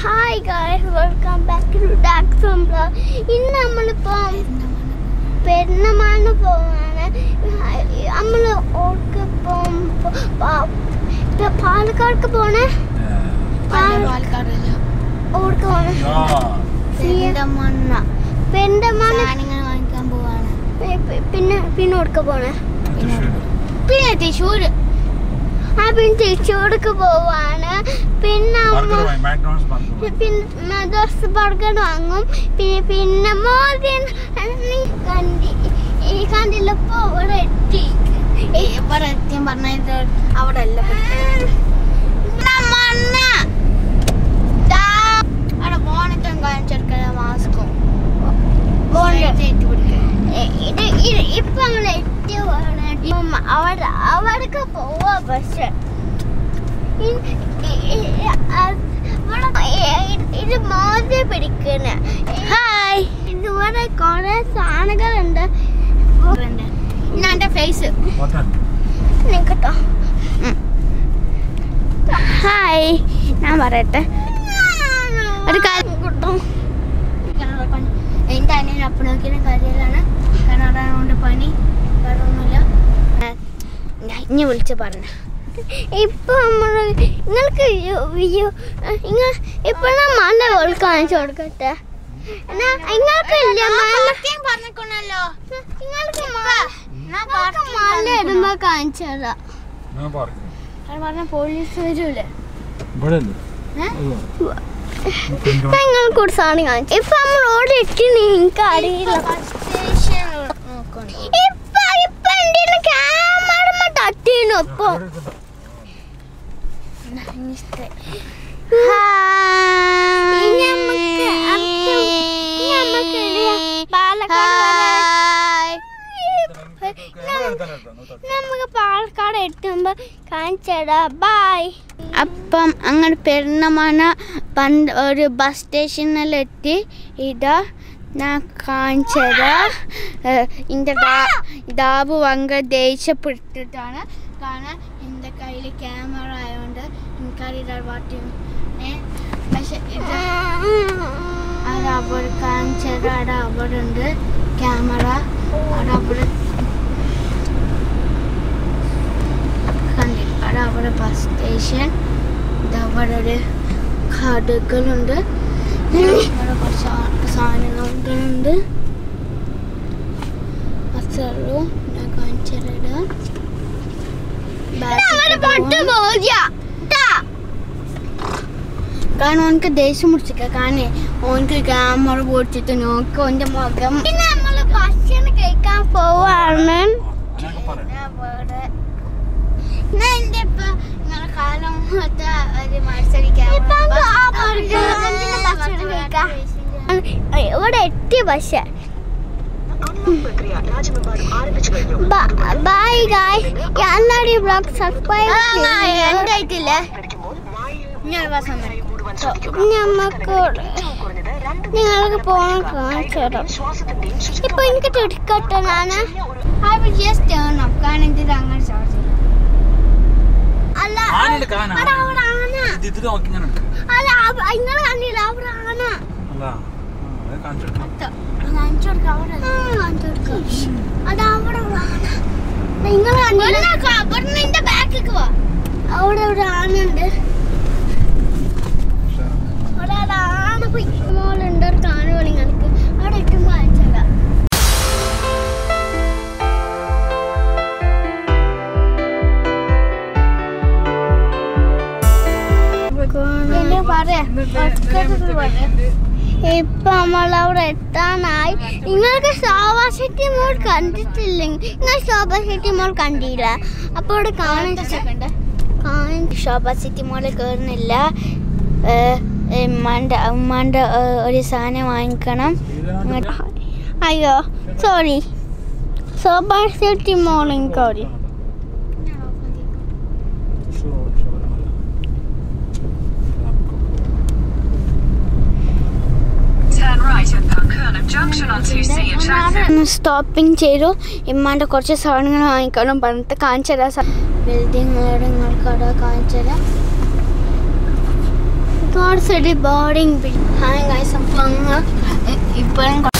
Hi guys welcome back to Dax ഇന്ന് ഇപ്പോ പെരുന്നമാണ് പോവാണ്. നമ്മൾ ഓർക്ക് പാലക്കാർക്ക് പോണേ? ഓർക്ക് പോണേ. പിന്നെ പിന്നെ ഓർക്ക് പോണേ. പിന്നെ തൃശ്ശൂര്. പിന്നെ തിരിച്ചോടക്ക് പോവാണ്. പിന്നെ പിന്നെ ദോസ് ബർഗർ വാങ്ങും. പിന്നെ പിന്നെ മോദി കണ്ടി ഈ കണ്ടില്ലപ്പോ ഇവിടെ എത്തി ഇവിടെ എത്തി പറഞ്ഞത് അവിടെ അല്ല അവിടെ ബോണറ്റും കാണിച്ചെടുക്കുന്ന മാസ്കും. ഇത് ഇത് ഇപ്പൊ നമ്മൾ എത്തി വേണം അവിടെ അവിടേക്ക് പോവാ പക്ഷെ. ഇത് മോദി പിടിക്കുന്ന. ഹായ് ഇതുപോലെ കുറെ സാധനങ്ങളുണ്ട്. ഞാൻ എന്റെ ഫേസ് നിക്കട്ടോ ഹായ് ഞാൻ പറയട്ടെ. ഒരു കാര്യം കിട്ടും എന്റെ അനിയൻ അപ്പണോക്കിന് കാര്യത്തിലാണ് കാരണം അതാണ് കൊണ്ട് പണി വേറെ ഒന്നുമില്ല ഞാൻ ഇനി വിളിച്ച് പറഞ്ഞു. ഇപ്പൊ നമ്മൾ നിങ്ങൾക്ക് നിങ്ങൾ ഇപ്പൊ മല ഓൾ കാണിച്ചു കൊടുക്കട്ടെ. നിങ്ങൾക്ക് മല- മല ഇടുമ്പോ കാണിച്ചു തരാം. പറഞ്ഞ. പോലീസ് വരൂലേ? നിങ്ങൾക്ക് ഒരു സാധനം കാണിച്ചു ഇപ്പൊ നമ്മൾ ഓടി എത്തി നിങ്ങൾക്ക് അറിയില്ല. ഇടിയ പാലക്കാട് നമുക്ക് പാലക്കാട് എത്തുമ്പോ കാണിച്ചടാ. ബായ് അപ്പം അങ്ങനെ പെരുന്നമണ പണ്ട് ഒരു ബസ് സ്റ്റേഷനിലെത്തി ഇതാ ഞാൻ കാണിച്ചത് എന്റെ ഡാബ് ഭയങ്കര ദേഷ്യപ്പെട്ടിട്ടാണ് കാരണം എന്റെ കയ്യിൽ ക്യാമറ ആയതുകൊണ്ട് എനിക്കറിയില്ല പാട്ടി പക്ഷെ ഇത് അത് അവർ കാണിച്ചത് അവിടെ അവിടെ ഉണ്ട് ക്യാമറ അവിടെ അവിടെ കണ്ടില്ല അവിടെ അവിടെ ബസ് സ്റ്റേഷൻ ഇത് അവിടെ ഒരു കടകളുണ്ട് അവിടെ കുറച്ച് ആ- സാധനങ്ങളുണ്ട് അത്രയുള്ളൂ ഞാൻ കാണിച്ചു തരാം. കാരണം ഓനക്ക് ദേഷ്യം മുടിച്ചിക്ക കാരണം ഓനക്ക് ക്യാമറ പൊടിച്ചിട്ട് നോക്കി ഓന്റെ മുഖം. നമ്മൾ ഭക്ഷണം കഴിക്കാൻ പോവാണ് എന്റെ കാലം. ഇവിടെ എത്തി പക്ഷെ ബായ് ഗായ് എല്ലാവരും ബ്ലോഗ് സബ്സ്ക്രൈബ് എന്തായിട്ടില്ലേ? ഞമ്മക്ക് നിങ്ങൾക്ക് പോകാൻ കാണിച്ചു തരാം ഇപ്പൊ എനിക്ക് എടുക്കട്ടെ ഞാൻ കാരണം ഇത് അങ്ങനെ ആനയുണ്ട്, കാന. അവിടെ അവിടെ ആന. ഇത് നോക്കി ഇങ്ങനെ. അല്ല നിങ്ങൾ കണ്ടില്ല അവിടെ ആന. കാണിച്ചു കൊടുക്കാം. കാണിച്ചു കൊടുക്കാം ഇപ്പൊ നമ്മൾ അവിടെ എത്താനായി. നിങ്ങൾക്ക് ശോഭാ ശെട്ടി മോൾ കണ്ടിട്ടില്ലെങ്കിൽ നിങ്ങൾ ശോഭാ ശെട്ടി മോൾ കണ്ടില്ല. അപ്പൊ അവിടെ കാണിച്ച കാണിച്ച ശോഭ സിറ്റി മോളിൽ കയറുന്നില്ല ഉമ്മാന്റെ ഉമ്മാന്റെ ഒരു സാധനം വാങ്ങിക്കണം. അയ്യോ സോറി ശോഭാ ശെട്ടി മോൾ എനിക്ക് സ്റ്റോപ്പിംഗ് ചെയ്തു ഇമ്മാന്റെ കുറച്ച് സാധനങ്ങൾ വാങ്ങിക്കണം പറഞ്ഞിട്ട് കാണിച്ചു തരാം ബിൽഡിങ്ങുകൾ നിങ്ങൾക്ക് അവിടെ കാണിച്ചു തരാം ഒരു ബോർഡിംഗ് ഹായ് ഗൈസ് അപ്പോൾ അങ്ങ് ഇപ്പോഴും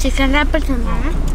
അങ്ങനെ ഞാൻ ചിക്കൻ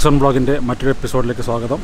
ആക്ഷൻ ബ്ലോഗിന്റെ മറ്റൊരു എപ്പിസോഡിലേക്ക് സ്വാഗതം.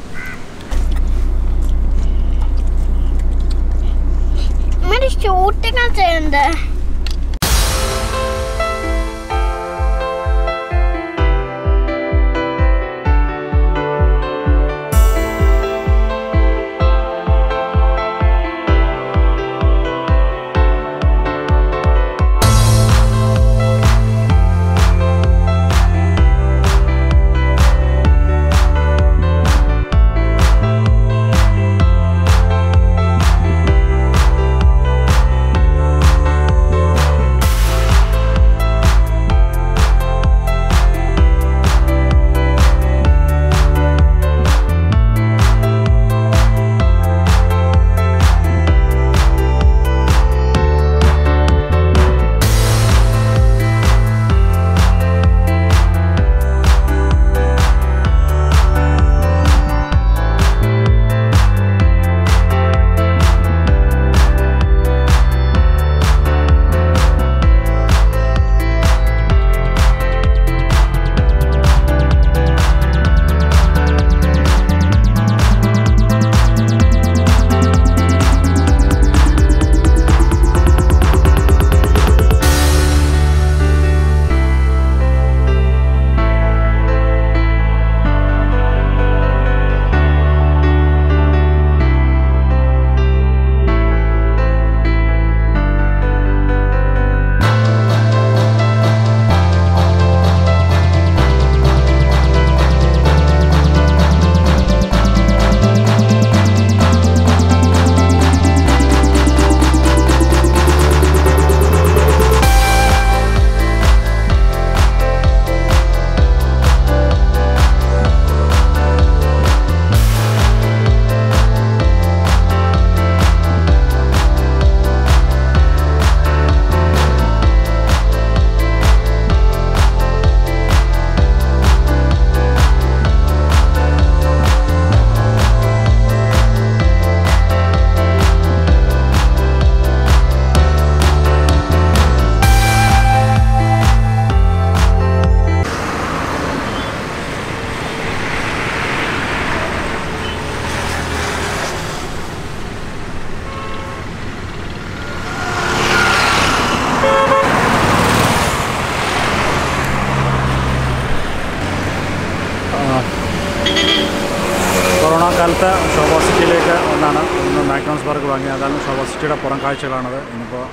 സിറ്റിയുടെ പുറം കാഴ്ചകളാണത്. ഇനിയിപ്പോൾ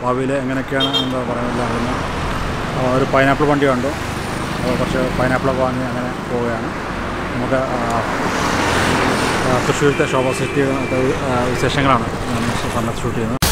ഭാവിയിൽ എങ്ങനെയൊക്കെയാണ് എന്താ പറയുന്നത് ഒരു പൈനാപ്പിൾ വണ്ടി കണ്ടു. അപ്പോൾ കുറച്ച് പൈനാപ്പിളൊക്കെ വാങ്ങി അങ്ങനെ പോവുകയാണ്. നമുക്ക് തൃശ്ശൂരിലത്തെ ഷോപ്പ് സിറ്റി വിശേഷങ്ങളാണ് സമയത്ത് ഷൂട്ട് ചെയ്യുന്നത്.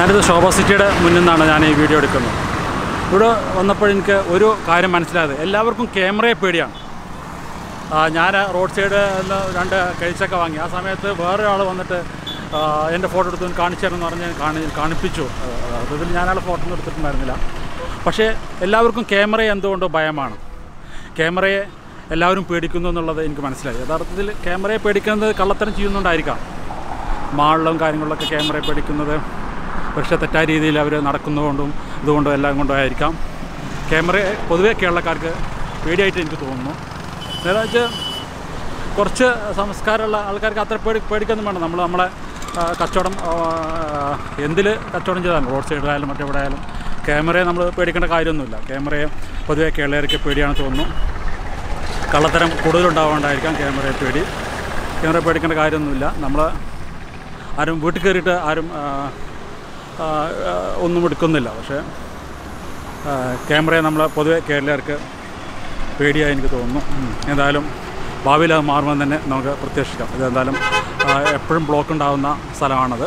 ഞാനിത് ശോഭ സിറ്റിയുടെ മുന്നിൽ നിന്നാണ് ഞാൻ ഈ വീഡിയോ എടുക്കുന്നത്. ഇവിടെ വന്നപ്പോഴെനിക്ക് ഒരു കാര്യം മനസ്സിലായത്. എല്ലാവർക്കും ക്യാമറയെ പേടിയാണ്. ഞാൻ റോഡ് സൈഡ് രണ്ട് കഴിച്ചൊക്കെ വാങ്ങി. ആ സമയത്ത് വേറൊരാൾ വന്നിട്ട് എന്റെ ഫോട്ടോ എടുത്ത് കാണിച്ചു തരണം എന്ന് പറഞ്ഞ് കാണി കാണിപ്പിച്ചു. അതിൽ ഞാനാൾ ഫോട്ടോ ഒന്നും എടുത്തിട്ടുണ്ടായിരുന്നില്ല. പക്ഷേ എല്ലാവർക്കും ക്യാമറയെ എന്തുകൊണ്ടോ ഭയമാണ്. ക്യാമറയെ എല്ലാവരും പേടിക്കുന്നു എന്നുള്ളത് എനിക്ക് മനസ്സിലായി. യഥാർത്ഥത്തിൽ ക്യാമറയെ പേടിക്കുന്നത് കള്ളത്തരം ചെയ്യുന്നുണ്ടായിരിക്കാം. മാളിലും കാര്യങ്ങളിലൊക്കെ ക്യാമറയെ പേടിക്കുന്നത്. പക്ഷേ തെറ്റായ രീതിയിൽ അവർ നടക്കുന്നതുകൊണ്ടും ഇതുകൊണ്ടും എല്ലാം കൊണ്ടും ആയിരിക്കാം. ക്യാമറയെ പൊതുവേ കേരളക്കാർക്ക് പേടിയായിട്ട് എനിക്ക് തോന്നുന്നു. എന്താണെന്ന് വെച്ചാൽ കുറച്ച് സംസ്കാരമുള്ള ആൾക്കാർക്ക് അത്ര പേടി പേടിക്കൊന്നും വേണം നമ്മൾ നമ്മളെ കച്ചവടം എന്തിൽ കച്ചവടം ചെയ്താലും റോഡ് സൈഡിലായാലും മറ്റെവിടെ ആയാലും ക്യാമറയെ നമ്മൾ പേടിക്കേണ്ട കാര്യമൊന്നുമില്ല. ക്യാമറയെ പൊതുവെ കേരളീയർക്ക് പേടിയാണ് തോന്നുന്നു. കള്ളത്തരം കൂടുതലുണ്ടാവാണ്ടായിരിക്കാം ക്യാമറയെ പേടി. ക്യാമറ പേടിക്കേണ്ട കാര്യമൊന്നുമില്ല. നമ്മൾ ആരും വീട്ടിൽ കയറിയിട്ട് ആരും ഒന്നും എടുക്കുന്നില്ല. പക്ഷേ ക്യാമറയെ നമ്മൾ പൊതുവെ കേരളീയർക്ക് പേടിയായി എനിക്ക് തോന്നുന്നു. എന്തായാലും ഭാവിയിൽ അത് മാറുമെന്ന് തന്നെ നമുക്ക് പ്രത്യക്ഷിക്കാം ഇത് എന്തായാലും എപ്പോഴും ബ്ലോക്ക് ഉണ്ടാകുന്ന സ്ഥലമാണത്.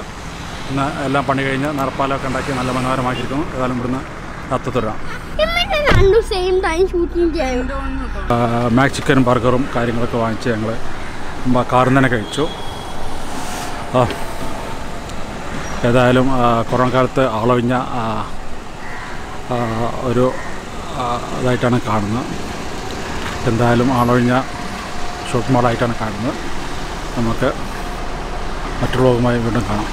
ഇന്ന് എല്ലാം പണി കഴിഞ്ഞ് നിറപ്പാലമൊക്കെ ഉണ്ടാക്കി നല്ല മനോഹരമാക്കിയിരിക്കുന്നു. ഏതായാലും ഇവിടുന്ന് ഷൂട്ടിങ് ചെയ്യും മാക് ചിക്കനും ബർഗറും കാര്യങ്ങളൊക്കെ വാങ്ങിച്ച് ഞങ്ങൾ കാറിൽ തന്നെ കഴിച്ചു. ആ, ഏതായാലും കൊറോണ കാലത്ത് ആളൊഴിഞ്ഞ ഒരു ഇതായിട്ടാണ് കാണുന്നത്. എന്തായാലും ആളൊഴിഞ്ഞ ഷോപ്പിംഗ് മാളായിട്ടാണ് കാണുന്നത്. നമുക്ക് മറ്റു വീണ്ടും കാണാം.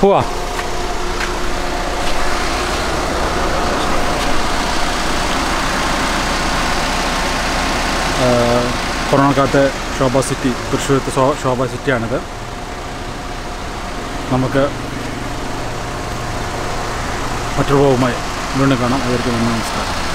പോവാ. കൊറോണ കാലത്തെ ശോഭ സിറ്റി തൃശ്ശൂരത്തെ ശോഭ സിറ്റിയാണിത്. നമുക്ക് മറ്റൊരു വീണ്ടും കാണാം. അവർക്ക് നന്ദി നമസ്കാരം.